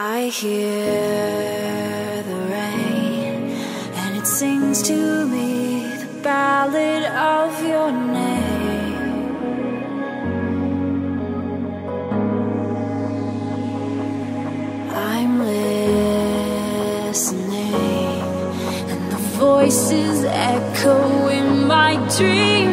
I hear the rain, and it sings to me the ballad of your name. I'm listening, and the voices echo in my dreams.